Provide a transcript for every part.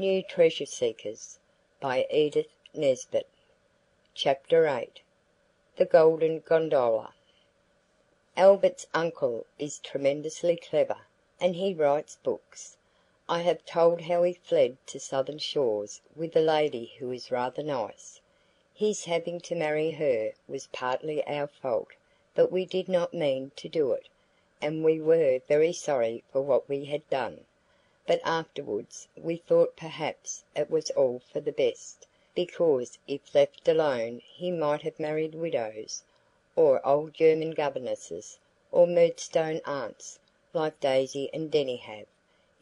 NEW TREASURE SEEKERS by Edith Nesbit CHAPTER VIII THE GOLDEN GONDOLA Albert's uncle is tremendously clever, and he writes books. I have told how he fled to southern shores with a lady who is rather nice. His having to marry her was partly our fault, but we did not mean to do it, and we were very sorry for what we had done. But afterwards we thought perhaps it was all for the best, because if left alone he might have married widows, or old German governesses, or Murdstone aunts, like Daisy and Denny have,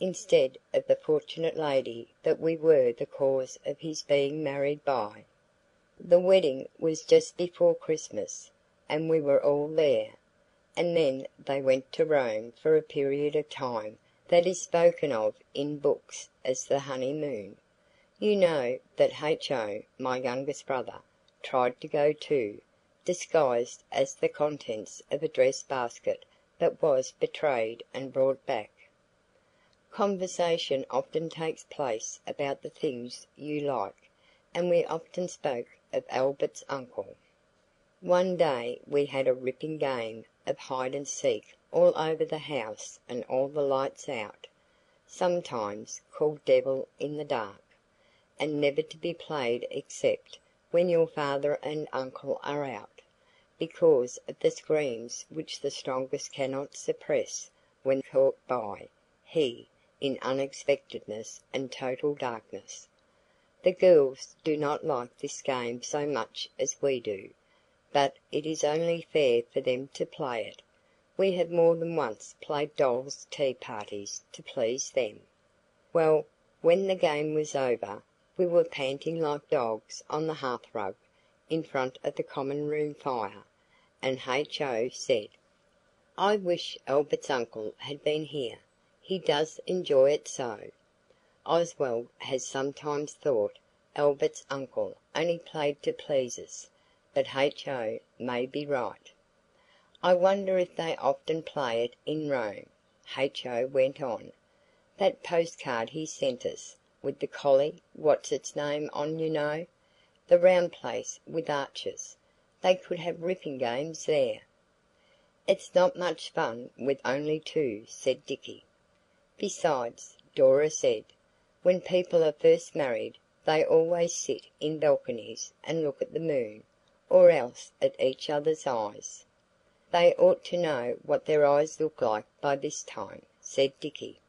instead of the fortunate lady that we were the cause of his being married by. The wedding was just before Christmas, and we were all there, and then they went to Rome for a period of time that is spoken of in books as the honeymoon. You know that H.O., my youngest brother, tried to go too, disguised as the contents of a dress basket but was betrayed and brought back. Conversation often takes place about the things you like, and we often spoke of Albert's uncle. One day we had a ripping game of hide and seek all over the house and all the lights out (sometimes called devil in the dark), and never to be played except when your father and uncle are out, because of the screams which the strongest cannot suppress when caught by he in unexpectedness and total darkness. The girls do not like this game so much as we do, but it is only fair for them to play it. We have more than once played dolls' tea parties to please them. Well, when the game was over, we were panting like dogs on the hearthrug in front of the common room fire, and H.O. said– "I wish Albert's uncle had been here, he does enjoy it so." Oswald has sometimes thought Albert's uncle only played to please us, but H.O. may be right. "I wonder if they often play it in Rome," H.O. went on. "That postcard he sent us, with the collie what's its name on you know, the round place with arches. They could have ripping games there." "It's not much fun with only two," said Dicky. "Besides," Dora said, "when people are first married they always sit in balconies and look at the moon, or else at each other's eyes." "They ought to know what their eyes look like by this time," said Dicky.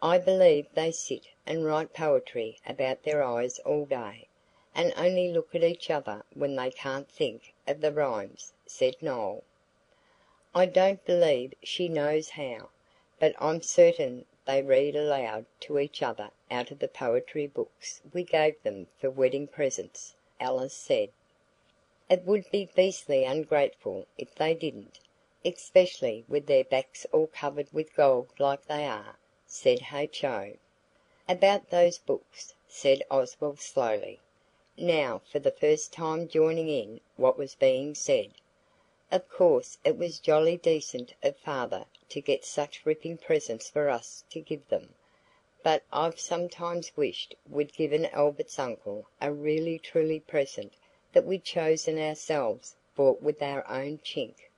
"I believe they sit and write poetry about their eyes all day, and only look at each other when they can't think of the rhymes," said Noël. "I don't believe she knows how, but I'm certain they read aloud to each other out of the poetry books we gave them for wedding presents," Alice said. "It would be beastly ungrateful if they didn't, especially with their backs all covered with gold like they are," said H.O. "About those books," said Oswald slowly, now for the first time joining in what was being said. "Of course it was jolly decent of Father to get such ripping presents for us to give them, but I've sometimes wished we'd given Albert's uncle a really truly present that we'd chosen ourselves bought with our own chink."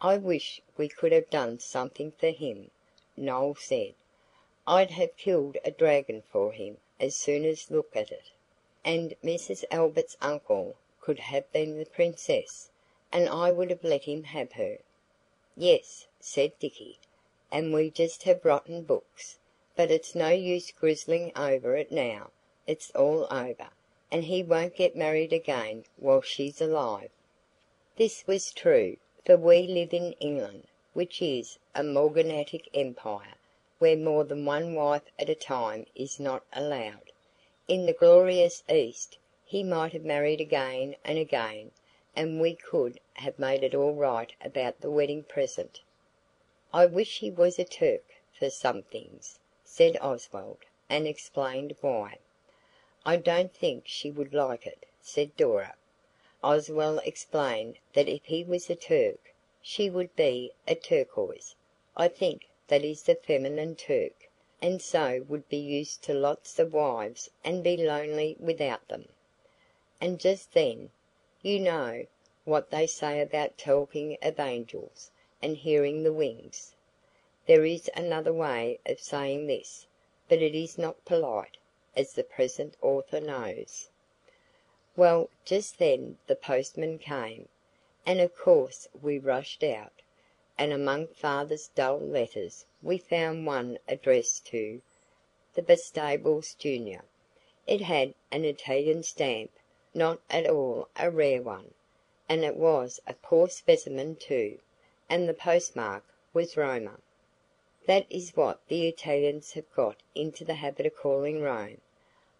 "I wish we could have done something for him," Noël said. "I'd have killed a dragon for him as soon as look at it. And Mrs. Albert's uncle could have been the Princess, and I would have let him have her." "Yes," said Dicky, "and we just have rotten books. But it's no use grizzling over it now. It's all over and he won't get married again while she's alive." This was true, for we live in England, which is a morganatic empire, where more than one wife at a time is not allowed. In the glorious East he might have married again and again, and we could have made it all right about the wedding present. "I wish he was a Turk, for some things," said Oswald, and explained why. "I don't think she would like it," said Dora. Oswald explained that if he was a Turk, she would be a turquoise. I think that is the feminine Turk, and so would be used to lots of wives and be lonely without them. And just then,—you know what they say about talking of angels, and hearing the wings. There is another way of saying this, but it is not polite, as the present author knows. Well, just then the postman came, and of course we rushed out, and among Father's dull letters we found one addressed to "The Bastables junior." It had an Italian stamp, not at all a rare one, and it was a poor specimen too, and the postmark was Roma. That is what the Italians have got into the habit of calling Rome.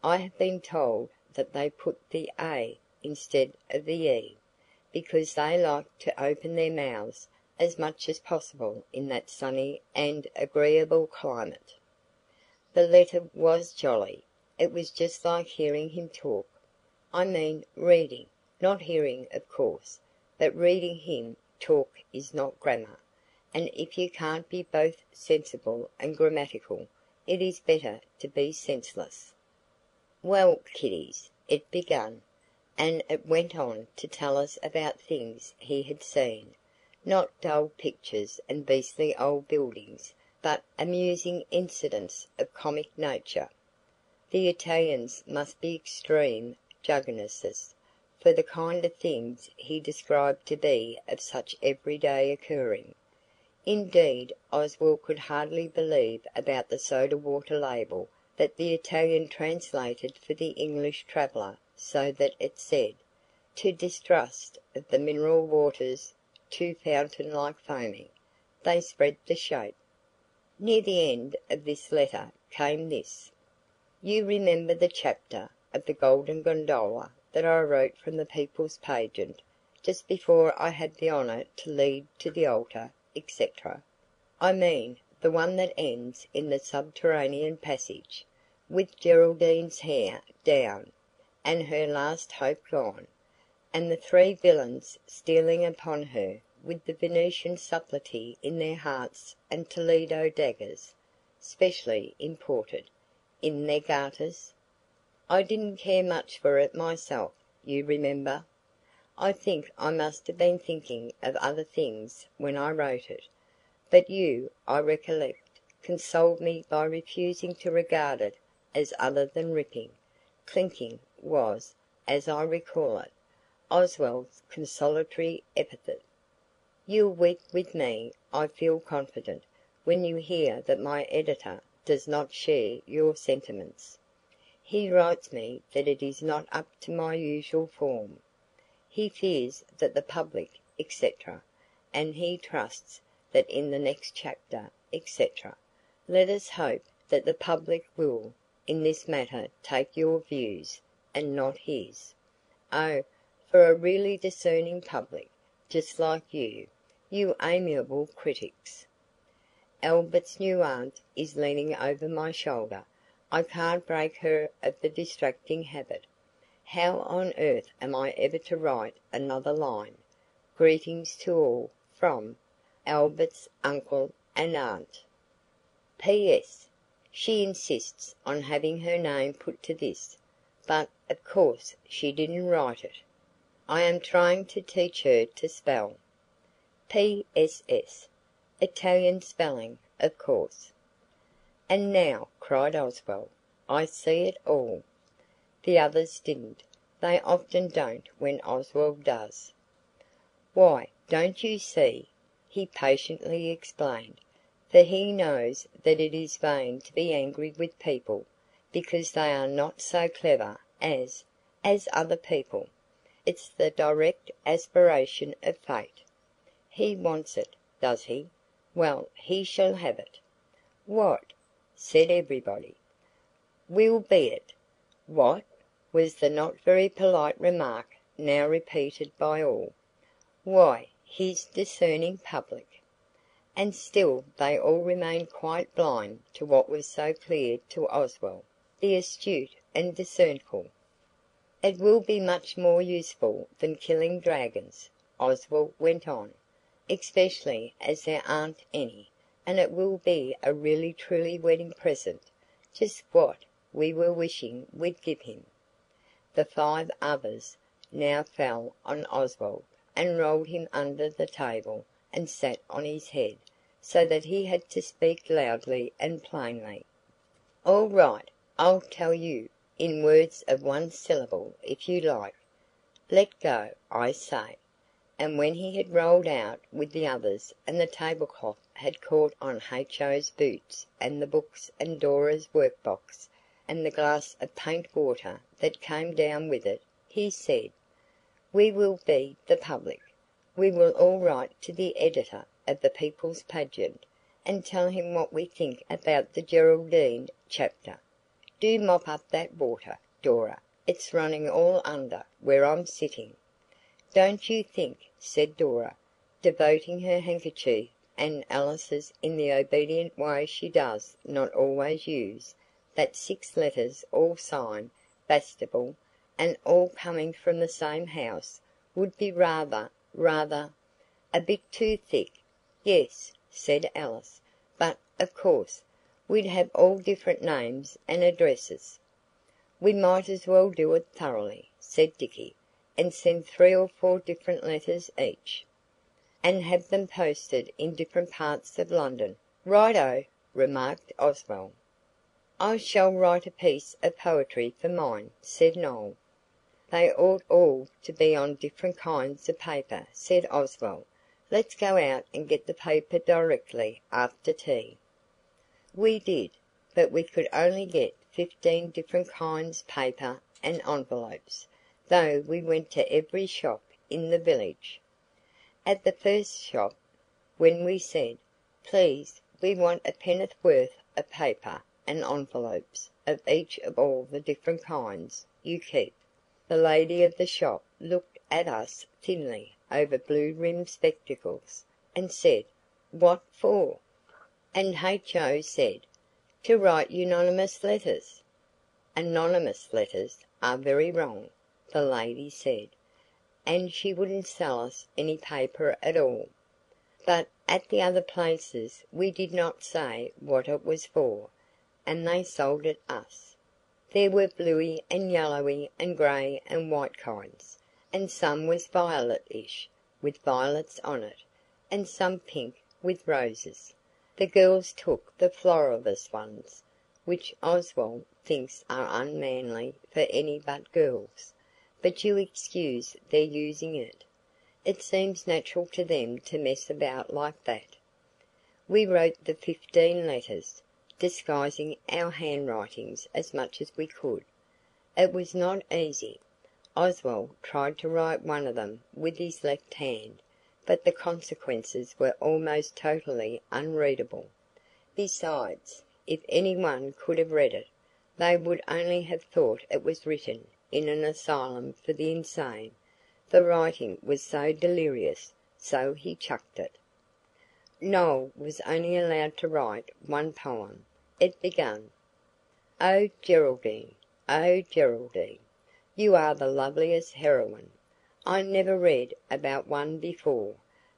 I have been told that they put the "a" instead of the "e", because they like to open their mouths as much as possible in that sunny and agreeable climate. The letter was jolly. It was just like hearing him talk. I mean reading, not hearing of course, but reading him talk is not grammar, and if you can't be both sensible and grammatical it is better to be senseless. "Well, kiddies," it began, and it went on to tell us about things he had seen not dull pictures and beastly old buildings, but amusing incidents of comic nature. The Italians must be extreme Jugginses, for the kind of things he described to be of such everyday occurring. Indeed Oswald could hardly believe about the soda water label that the Italian translated for the English traveller so that it said, "To distrust of the mineral waters too fountain like foaming, they spread the shape." Near the end of this letter came this: "You remember the chapter of the Golden Gondola that I wrote from the People's Pageant just before I had the honour to lead to the altar, etc. I mean the one that ends in the subterranean passage, with Geraldine's hair down, and her last hope gone and the three villains stealing upon her with the Venetian subtlety in their hearts and Toledo daggers (specially imported) in their garters? I didn't care much for it myself, you remember. I think I must have been thinking of other things when I wrote it, but you, I recollect, consoled me by refusing to regard it as other than ripping. Clinking was, as I recall it Oswald's consolatory epithet. You'll weep with me, I feel confident, when you hear that my editor does not share your sentiments. He writes me that it is not up to my usual form. He fears that the public, etc., and he trusts that in the next chapter, etc. Let us hope that the public will in this matter take your views, and not his. Oh! for a really discerning public, just like you, you amiable critics. Albert's new aunt is leaning over my shoulder. I can't break her of the distracting habit. How on earth am I ever to write another line? Greetings to all, from Albert's uncle and aunt. P.S. She insists on having her name put to this, but of course she didn't write it. I am trying to teach her to spell. P.S.S. Italian spelling, of course. "And now," cried Oswald, "I see it all." The others didn't. They often don't when Oswald does. "Why, don't you see?" he patiently explained, for he knows that it is vain to be angry with people because they are not so clever as–as other people. It's the direct aspiration of fate. He wants it, does he? Well, he shall have it. "What?" said everybody. "We'll be it." "What?" Was the not very polite remark now repeated by all. Why, his discerning public. And still they all remained quite blind to what was so clear to Oswald, the astute and discernful. "It will be much more useful than killing dragons," Oswald went on, "especially as there aren't any, and it will be a really truly wedding present, just what we were wishing we'd give him." The five others now fell on Oswald and rolled him under the table and sat on his head, so that he had to speak loudly and plainly. "All right, I'll tell you, in words of one syllable if you like. Let go, I say." And when he had rolled out with the others and the tablecloth had caught on H.O.'s boots and the books and Dora's workbox and the glass of paint water that came down with it, he said– "We will be the public. We will all write to the editor of the People's Pageant, and tell him what we think about the Geraldine chapter. Do mop up that water, Dora; it's running all under where I'm sitting." "Don't you think," said Dora, devoting her handkerchief and Alice's in the obedient way she does not always use, "that six letters all signed Bastable, and all coming from the same house, would be rather–rather–" "A bit too thick, yes," said Alice; "but, of course, we'd have all different names and addresses." "We might as well do it thoroughly," said Dicky, "and send three or four different letters each." "And have them posted in different parts of London. Right o!" remarked Oswald. "I shall write a piece of poetry for mine," said Noël. "They ought all to be on different kinds of paper," said Oswald. "Let's go out and get the paper directly after tea." We did, but we could only get fifteen different kinds of paper and envelopes, though we went to every shop in the village. At the first shop, when we said, "Please, we want a penn'orth worth of paper and envelopes of each of all the different kinds you keep," the lady of the shop looked at us thinly over blue rimmed spectacles, and said, "What for?" And H.O. said, "To write unanimous letters." "Anonymous letters are very wrong," the lady said, and she wouldn't sell us any paper at all. But at the other places we did not say what it was for, and they sold it us. There were bluey and yellowy and grey and white kinds, and some was violet–ish, with violets on it, and some pink, with roses. The girls took the floribus ones, which Oswald thinks are unmanly for any but girls, but you excuse their using it. It seems natural to them to mess about like that. We wrote the fifteen letters, disguising our handwritings as much as we could. It was not easy. Oswald tried to write one of them with his left hand, but the consequences were almost totally unreadable. Besides, if any one could have read it, they would only have thought it was written in an asylum for the insane. The writing was so delirious, so he chucked it. Noël was only allowed to write one poem. It began– "Oh, Geraldine, oh, Geraldine, You are the loveliest heroine I never read about one before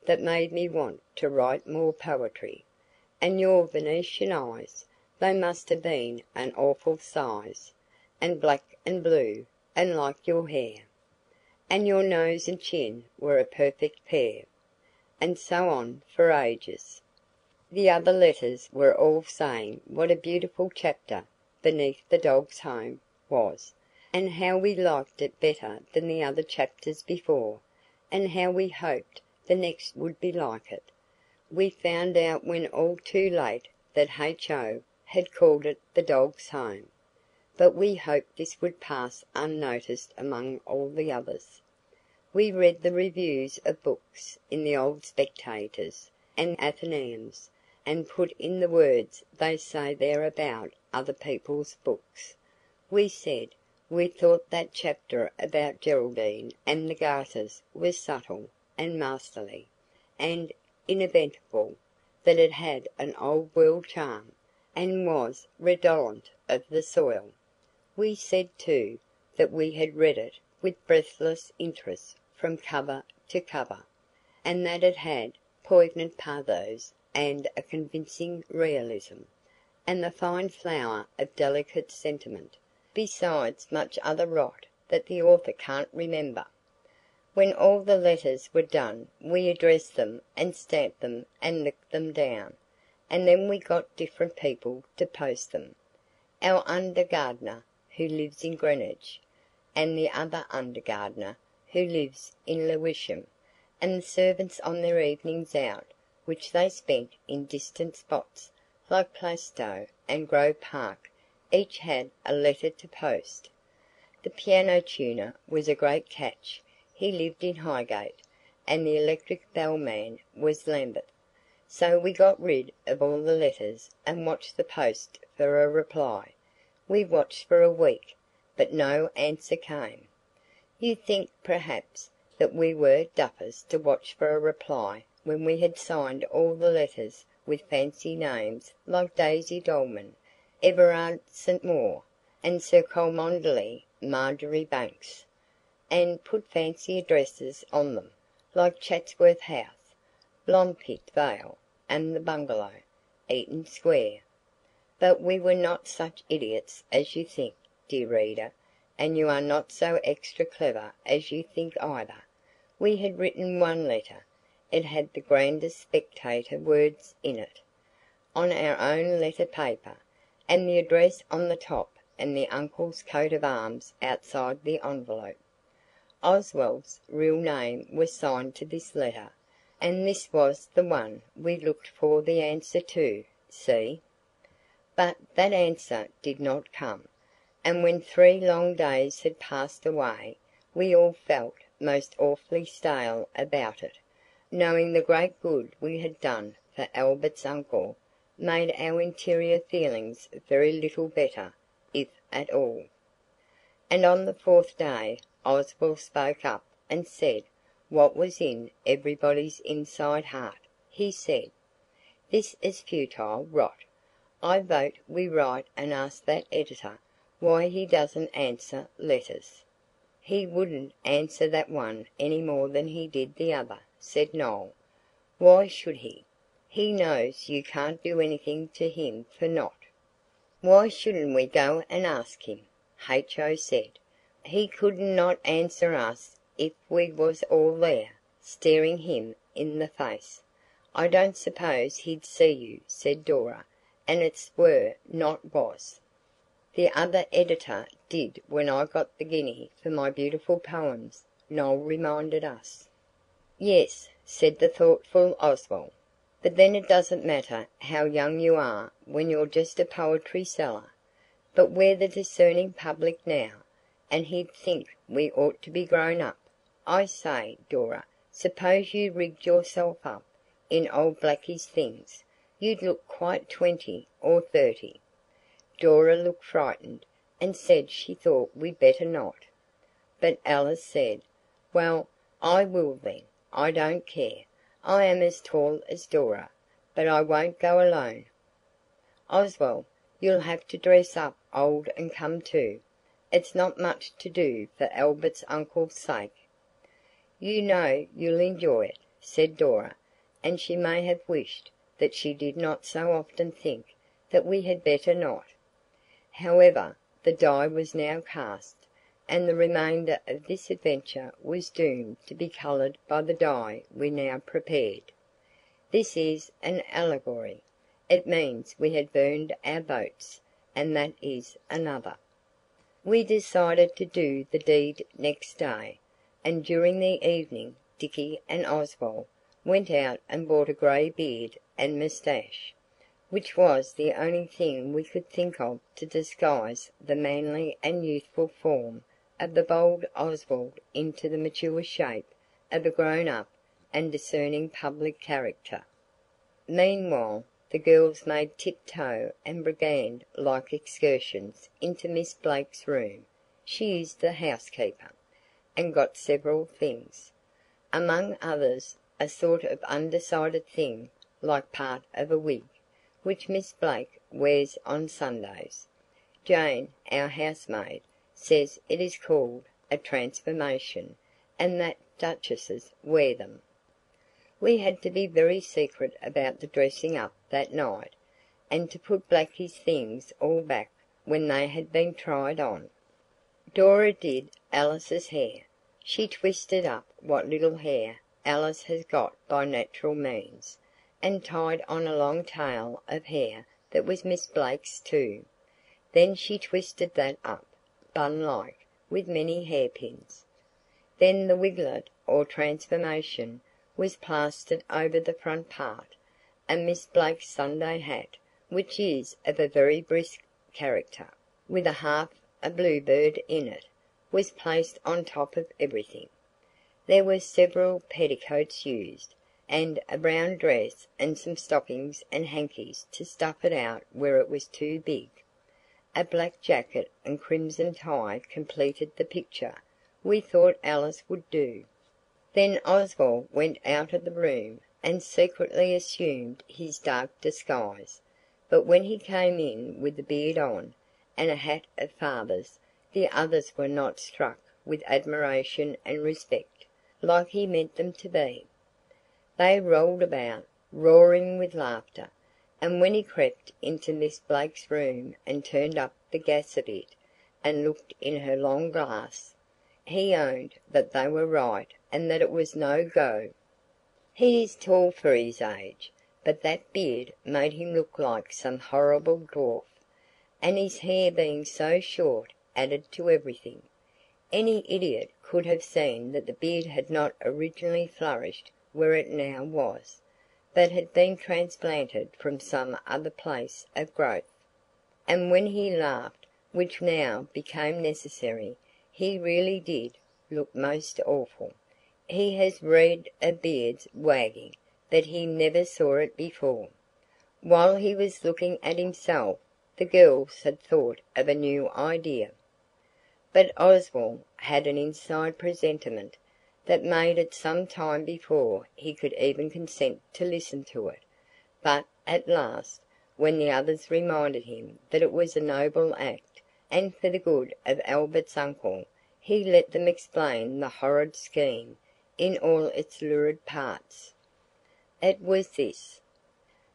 That made me want to write more poetry. And your Venetian eyes, They must have been an awful size, And black and blue, and like your hair. And your nose and chin were a perfect pair." And so on for ages. The other letters were all saying what a beautiful chapter "Beneath the Dog's Home" was, and how we liked it better than the other chapters before, and how we hoped the next would be like it. We found out when all too late that H.O. had called it the Dog's Home, but we hoped this would pass unnoticed among all the others. We read the reviews of books in the old Spectators and Athenæums, and put in the words they say there about other people's books. We said we thought that chapter about Geraldine and the Garters was subtle and masterly, and inevitable; that it had an old world charm, and was redolent of the soil. We said, too, that we had read it with breathless interest from cover to cover, and that it had poignant pathos and a convincing realism, and the fine flower of delicate sentiment, besides much other rot that the author can't remember. When all the letters were done we addressed them and stamped them and licked them down, and then we got different people to post them. Our under gardener, who lives in Greenwich, and the other under gardener, who lives in Lewisham, and the servants on their evenings out, which they spent in distant spots like Plaistow and Grove Park, each had a letter to post. The piano tuner was a great catch; he lived in Highgate, and the electric bell man was Lambeth. So we got rid of all the letters and watched the post for a reply. We watched for a week, but no answer came. You think, perhaps, that we were duffers to watch for a reply when we had signed all the letters with fancy names like Daisy Dolman, Everard St. Maur, and Sir Cholmondeley Marjoribanks, and put fancy addresses on them, like Chatsworth House, Blomfield Vale, and the Bungalow, Eaton Square. But we were not such idiots as you think, dear reader, and you are not so extra clever as you think either. We had written one letter it had the grandest Spectator words in it, on our own letter paper, and the address on the top and the uncle's coat of arms outside the envelope. Oswald's real name was signed to this letter, and this was the one we looked for the answer to, see? But that answer did not come, and when three long days had passed away, we all felt most awfully stale about it, knowing the great good we had done for Albert's uncle made our interior feelings very little better, if at all. And on the fourth day Oswald spoke up and said what was in everybody's inside heart. He said– "This is futile rot. I vote we write and ask that editor why he doesn't answer letters." "He wouldn't answer that one any more than he did the other," said Noël. "Why should he? He knows you can't do anything to him for not." "Why shouldn't we go and ask him?" H.O. said. "He couldn't not answer us if we was all there, staring him in the face." "I don't suppose he'd see you," said Dora, "and it's were, not was." "The other editor did when I got the guinea for my beautiful poems," Noël reminded us. "Yes," said the thoughtful Oswald, "but then it doesn't matter how young you are when you're just a poetry seller. But we're the discerning public now, and he'd think we ought to be grown up. I say, Dora, suppose you rigged yourself up in old Blackie's things, you'd look quite twenty or thirty." Dora looked frightened, and said she thought we'd better not. But Alice said, "Well, I will then. I don't care. I am as tall as Dora, but I won't go alone. Oswald, you'll have to dress up old and come too. It's not much to do for Albert's uncle's sake." "You know you'll enjoy it," said Dora, and she may have wished that she did not so often think that we had better not. However, the die was now cast, and the remainder of this adventure was doomed to be coloured by the dye we now prepared. This is an allegory. It means we had burned our boats, and that is another. We decided to do the deed next day, and during the evening Dicky and Oswald went out and bought a grey beard and moustache which was the only thing we could think of to disguise the manly and youthful form of the bold Oswald into the mature shape of a grown up and discerning public character. Meanwhile the girls made tiptoe and brigand like excursions into Miss Blake's room (she is the housekeeper), and got several things. Among others a sort of undecided thing like part of a wig which Miss Blake wears on Sundays. Jane, our housemaid, says it is called a transformation, and that duchesses wear them. We had to be very secret about the dressing up that night, and to put Blakie's things all back when they had been tried on. Dora did Alice's hair. She twisted up what little hair Alice has got by natural means, and tied on a long tail of hair that was Miss Blake's too. Then she twisted that up, bun like, with many hairpins. Then the wiglet, or transformation, was plastered over the front part, and Miss Blake's Sunday hat, which is of a very brisk character, with a half a bluebird in it, was placed on top of everything. There were several petticoats used, and a brown dress and some stockings and hankies to stuff it out where it was too big. A black jacket and crimson tie completed the picture we thought Alice would do. Then Oswald went out of the room, and secretly assumed his dark disguise, but when he came in with the beard on, and a hat of father's, the others were not struck with admiration and respect, like he meant them to be. They rolled about, roaring with laughter, and when he crept into Miss Blake's room and turned up the gas a bit, and looked in her long glass, he owned that they were right and that it was no go. He is tall for his age, but that beard made him look like some horrible dwarf, and his hair being so short added to everything. Any idiot could have seen that the beard had not originally flourished where it now was, but had been transplanted from some other place of growth. And when he laughed, which now became necessary, he really did look most awful. He has read of beards wagging, but he never saw it before. While he was looking at himself, the girls had thought of a new idea. But Oswald had an inside presentiment that made it some time before he could even consent to listen to it. But at last, when the others reminded him that it was a noble act, and for the good of Albert's uncle, he let them explain the horrid scheme in all its lurid parts. It was this: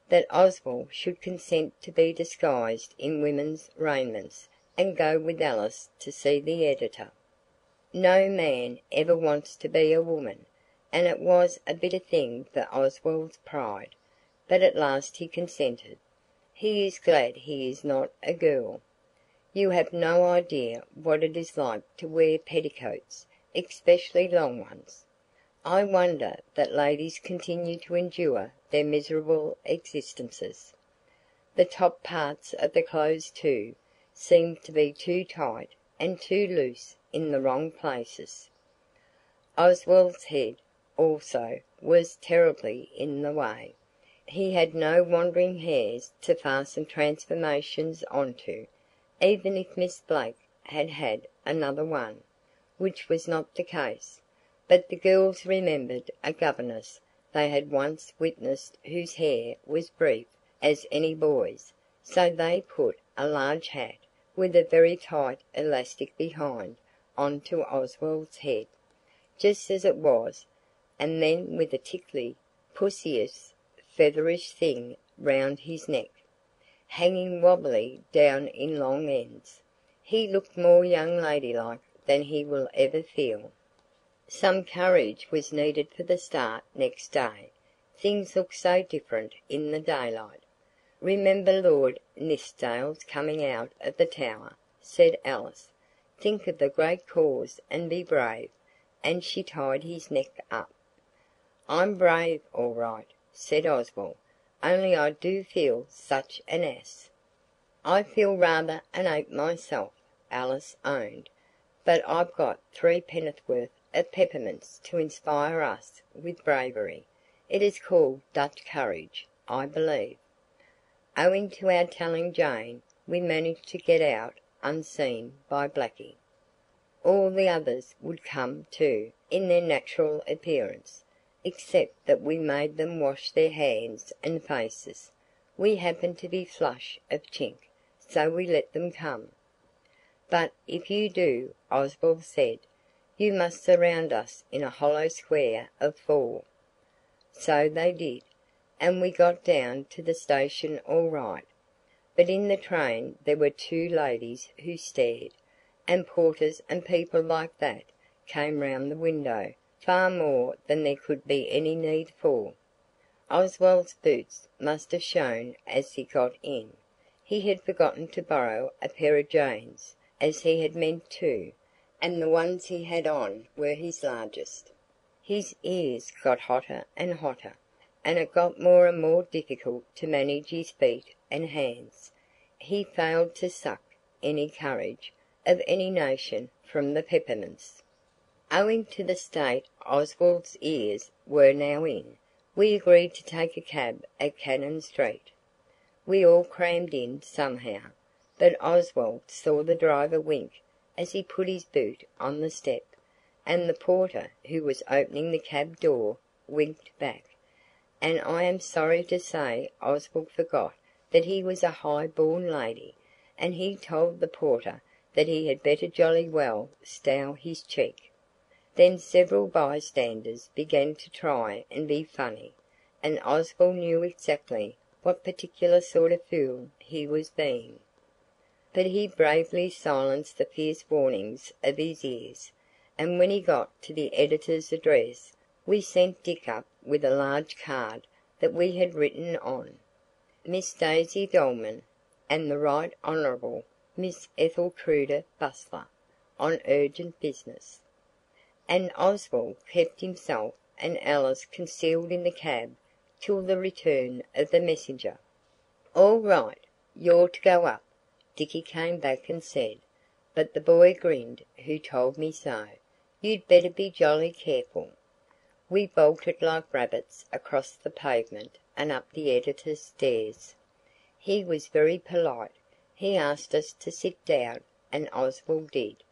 that Oswald should consent to be disguised in women's raiments and go with Alice to see the Editor. No man ever wants to be a woman, and it was a bitter thing for Oswald's pride, but at last he consented. He is glad he is not a girl. You have no idea what it is like to wear petticoats, especially long ones. I wonder that ladies continue to endure their miserable existences. The top parts of the clothes, too, seem to be too tight and too loose in the wrong places. Oswald's head, also, was terribly in the way. He had no wandering hairs to fasten transformations on to, even if Miss Blake had had another one, which was not the case. But the girls remembered a governess they had once witnessed whose hair was brief as any boy's, so they put a large hat, with a very tight elastic behind, on to Oswald's head, just as it was, and then with a tickly, pussyish, featherish thing round his neck, hanging wobbly down in long ends. He looked more young ladylike than he will ever feel. Some courage was needed for the start next day. Things looked so different in the daylight. "Remember Lord Nithsdale's coming out of the Tower," said Alice. "Think of the great cause and be brave," and she tied his neck up. "I'm brave all right," said Oswald, "only I do feel such an ass." "I feel rather an ape myself," Alice owned, "but I've got three penn'orth of peppermints to inspire us with bravery. It is called Dutch courage, I believe. Owing to our telling Jane, we managed to get out unseen by Blackie. All the others would come, too, in their natural appearance, except that we made them wash their hands and faces. We happened to be flush of chink, so we let them come. "But if you do," Oswald said, you must surround us in a hollow square of four." So they did, and we got down to the station all right. But in the train there were two ladies who stared, and porters and people like that came round the window far more than there could be any need for. Oswald's boots must have shown as he got in. He had forgotten to borrow a pair of Jane's, as he had meant to, and the ones he had on were his largest. His ears got hotter and hotter, and it got more and more difficult to manage his feet and hands. He failed to suck any courage, of any nation, from the peppermints. Owing to the state Oswald's ears were now in, we agreed to take a cab at Cannon Street. We all crammed in somehow, but Oswald saw the driver wink as he put his boot on the step, and the porter who was opening the cab door winked back, and I am sorry to say Oswald forgot that he was a high born lady, and he told the porter that he had better jolly well stow his cheek. Then several bystanders began to try and be funny, and Oswald knew exactly what particular sort of fool he was being. But he bravely silenced the fierce warnings of his ears, and when he got to the editor's address we sent Dick up with a large card that we had written on, "Miss Daisy Dolman and the Right Honourable Miss Etheltruda Bustler, on urgent business." and Oswald kept himself and Alice concealed in the cab till the return of the messenger. "All right, you're to go up," Dicky came back and said, but the boy grinned who told me so. "You'd better be jolly careful." We bolted like rabbits across the pavement and up the editor's stairs. He was very polite. He asked us to sit down, and Oswald did.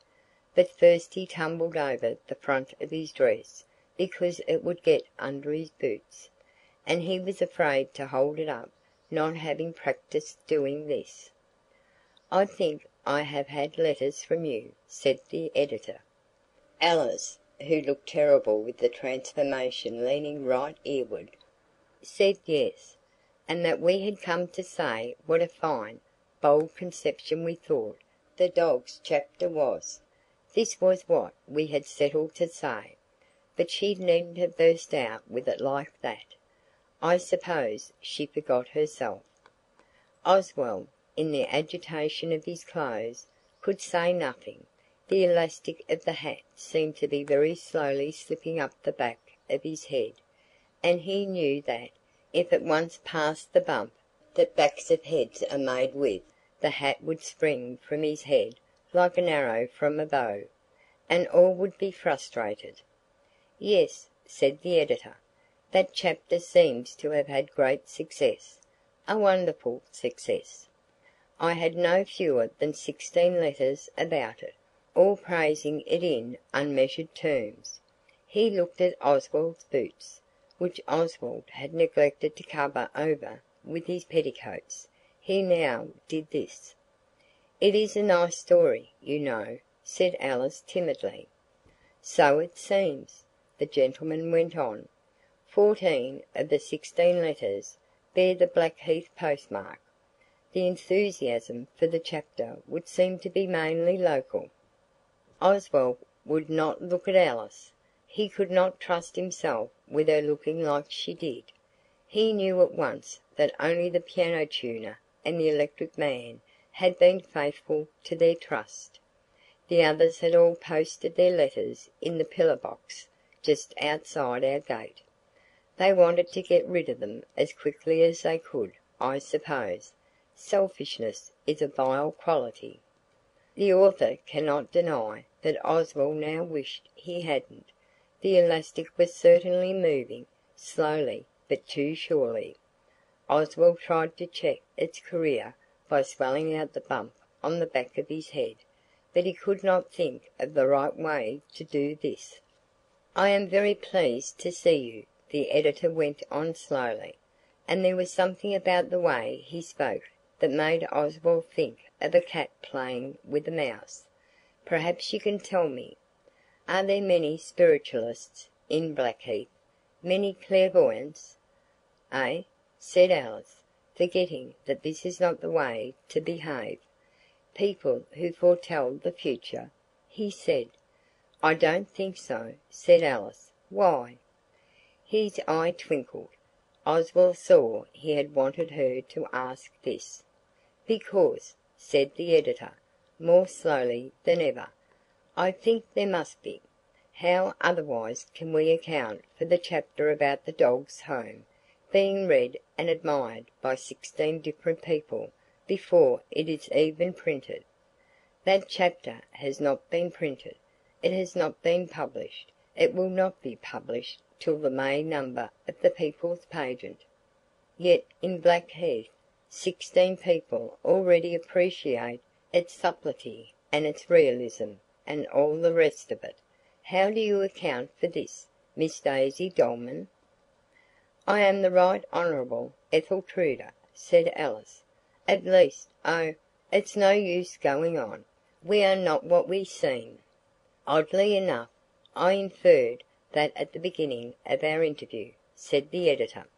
But first he tumbled over the front of his dress because it would get under his boots, and he was afraid to hold it up, not having practised doing this. "I think I have had letters from you," said the Editor. Alice, who looked terrible with the transformation leaning right earward, said yes, and that we had come to say what a fine, bold conception we thought the dog's chapter was. This was what we had settled to say, but she needn't have burst out with it like that. I suppose she forgot herself. Oswald, in the agitation of his clothes, could say nothing. The elastic of the hat seemed to be very slowly slipping up the back of his head, and he knew that, if it once passed the bump that backs of heads are made with, the hat would spring from his head like an arrow from a bow, and all would be frustrated. "Yes," said the Editor, "that chapter seems to have had great success a wonderful success. I had no fewer than sixteen letters about it, all praising it in unmeasured terms." He looked at Oswald's boots, which Oswald had neglected to cover over with his petticoats. He now did this. "It is a nice story, you know," said Alice timidly. "So it seems," the gentleman went on. "Fourteen of the sixteen letters bear the Blackheath postmark. The enthusiasm for the chapter would seem to be mainly local." Oswald would not look at Alice. He could not trust himself with her looking like she did. He knew at once that only the piano tuner and the electric man had been faithful to their trust. The others had all posted their letters in the pillar box just outside our gate. They wanted to get rid of them as quickly as they could, I suppose. Selfishness is a vile quality. The author cannot deny that Oswald now wished he hadn't. The elastic was certainly moving, slowly but too surely. Oswald tried to check its career by swelling out the bump on the back of his head, but he could not think of the right way to do this. "I am very pleased to see you," the Editor went on slowly, and there was something about the way he spoke that made Oswald think of a cat playing with a mouse. "Perhaps you can tell me. Are there many spiritualists in Blackheath? Many clairvoyants?" "Eh?" said Alice, forgetting that this is not the way to behave. "People who foretell the future?" he said. "I don't think so," said Alice. "Why?" His eye twinkled. Oswald saw he had wanted her to ask this. "Because," said the Editor, more slowly than ever, "I think there must be. How otherwise can we account for the chapter about the dog's home being read and admired by sixteen different people before it is even printed? That chapter has not been printed. It has not been published. It will not be published till the May number of the People's Pageant. Yet in Blackheath sixteen people already appreciate its subtlety and its realism and all the rest of it. How do you account for this, Miss Daisy Dolman?" "I am the Right Honourable Etheltruda," said Alice. "At least–oh, it's no use going on. We are not what we seem." "Oddly enough, I inferred that at the beginning of our interview," said the Editor.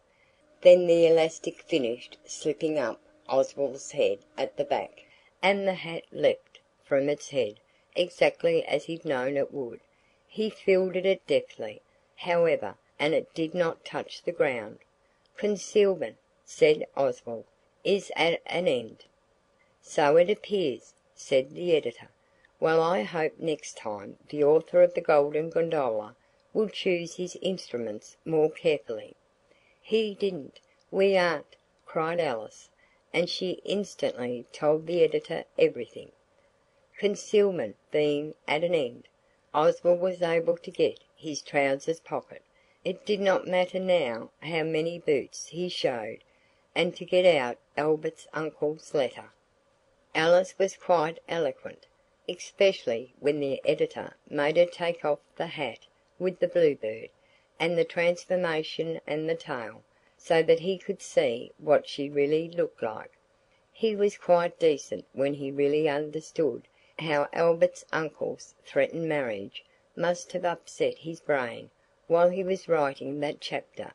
Then the elastic finished slipping up Oswald's head at the back, and the hat leapt from its head exactly as he'd known it would. He fielded it deftly, however, and it did not touch the ground. "Concealment," said Oswald, "is at an end." "So it appears," said the Editor. "Well I hope next time the author of the Golden Gondola will choose his instruments more carefully." "He didn't. We aren't," cried Alice, and she instantly told the Editor everything. Concealment being at an end, Oswald was able to get his trousers pocket (it did not matter now how many boots he showed) and to get out Albert's uncle's letter. Alice was quite eloquent, especially when the Editor made her take off the hat with the bluebird, and the transformation and the tail, so that he could see what she really looked like. He was quite decent when he really understood how Albert's uncle's threatened marriage must have upset his brain while he was writing that chapter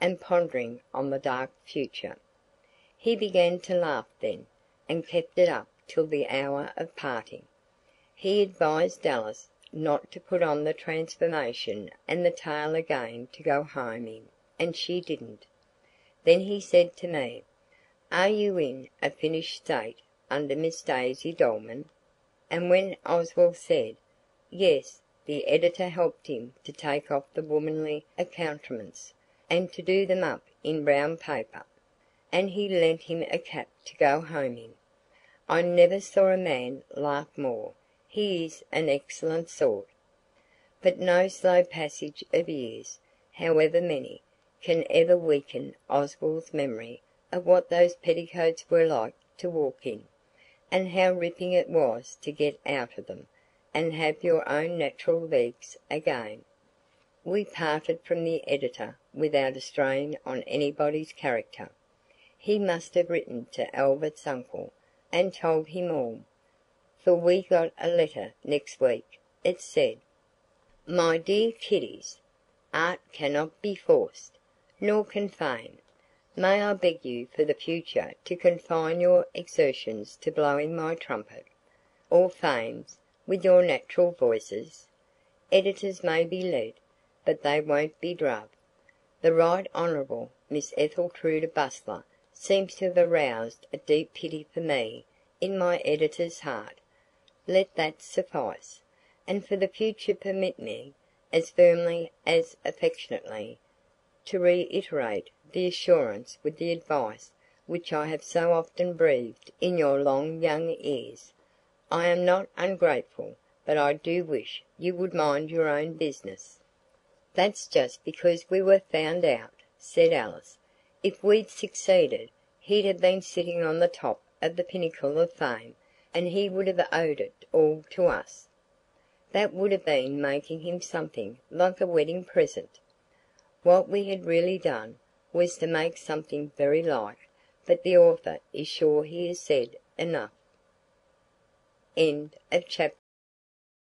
and pondering on the dark future. He began to laugh then, and kept it up till the hour of parting. He advised Alice not to put on the transformation and the tail again to go home in, and she didn't. Then he said to me, "Are you in a finished state under Miss Daisy Dolman?" And when Oswald said, "Yes," the Editor helped him to take off the womanly accoutrements, and to do them up in brown paper, and he lent him a cap to go home in. I never saw a man laugh more. He is an excellent sort. But no slow passage of years, however many, can ever weaken Oswald's memory of what those petticoats were like to walk in, and how ripping it was to get out of them, and have your own natural legs again. We parted from the Editor without a strain on anybody's character. He must have written to Albert's uncle, and told him all for we got a letter next week. It said– "My dear Kiddies, Art cannot be forced, nor can fame. May I beg you for the future to confine your exertions to blowing my trumpet, or Fame's, with your natural voices? Editors may be led, but they won't be druv. The Right Honourable Miss Etheltruda Bustler seems to have aroused a deep pity for me in my editor's heart let that suffice. And for the future permit me, as firmly as affectionately, to reiterate the assurance with the advice which I have so often breathed in your long young ears. I am not ungrateful, but I do wish you would mind your own business." "That's just because we were found out," said Alice. "If we'd succeeded, he'd have been sitting on the top of the pinnacle of fame and he would have owed it all to us. That would have been making him something like a wedding present. What we had really done was to make something very like, but the author is sure he has said enough. End of chapter